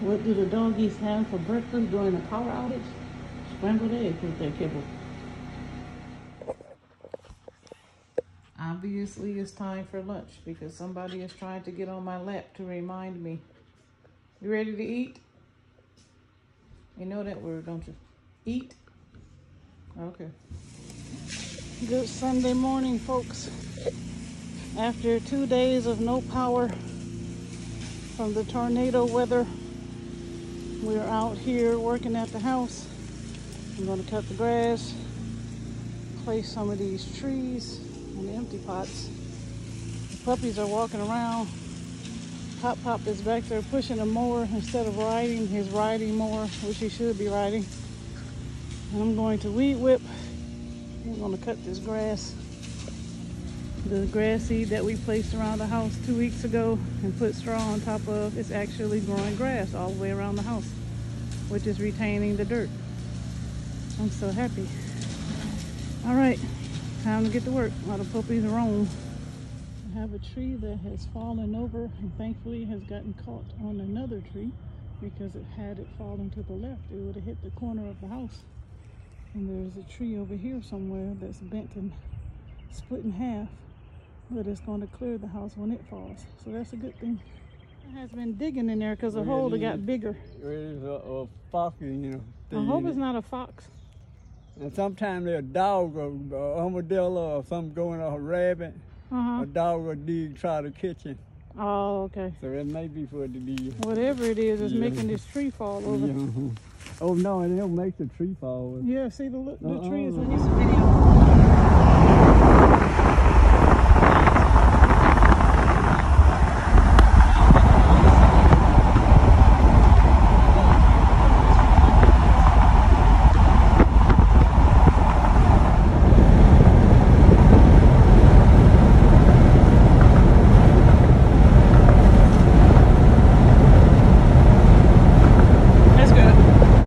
What do the doggies have for breakfast during a power outage? Scrambled eggs with their kibble. Obviously, it's time for lunch because somebody is trying to get on my lap to remind me. You ready to eat? You know that word, don't you? Eat? Okay. Good Sunday morning, folks. After two days of no power from the tornado weather, we're out here working at the house. I'm going to cut the grass, place some of these trees in the empty pots. The puppies are walking around. Pop Pop is back there pushing a mower instead of riding. He's riding more, which he should be riding. And I'm going to weed whip. I'm going to cut this grass. The grass seed that we placed around the house two weeks ago and put straw on top of is actually growing grass all the way around the house, which is retaining the dirt. I'm so happy. All right, time to get to work A lot of puppies are roam. I have a tree that has fallen over and thankfully has gotten caught on another tree because it had it fallen to the left, it would have hit the corner of the house. And there's a tree over here somewhere that's bent and split in half, but it's going to clear the house when it falls. So that's a good thing. It has been digging in there because the hole got bigger. There's a, a fox, you know. I hope it's it. not a fox. And sometimes there's a dog or a armadillo or something going or a rabbit. Uh-huh. A dog will dig, try to catch it. Oh, okay. So it may be for the deal. Whatever it is, it's Yeah. making this tree fall over. Yeah. Oh no, and it don't make the tree fall. Yeah, see the, the Uh-uh. trees. Let me see video.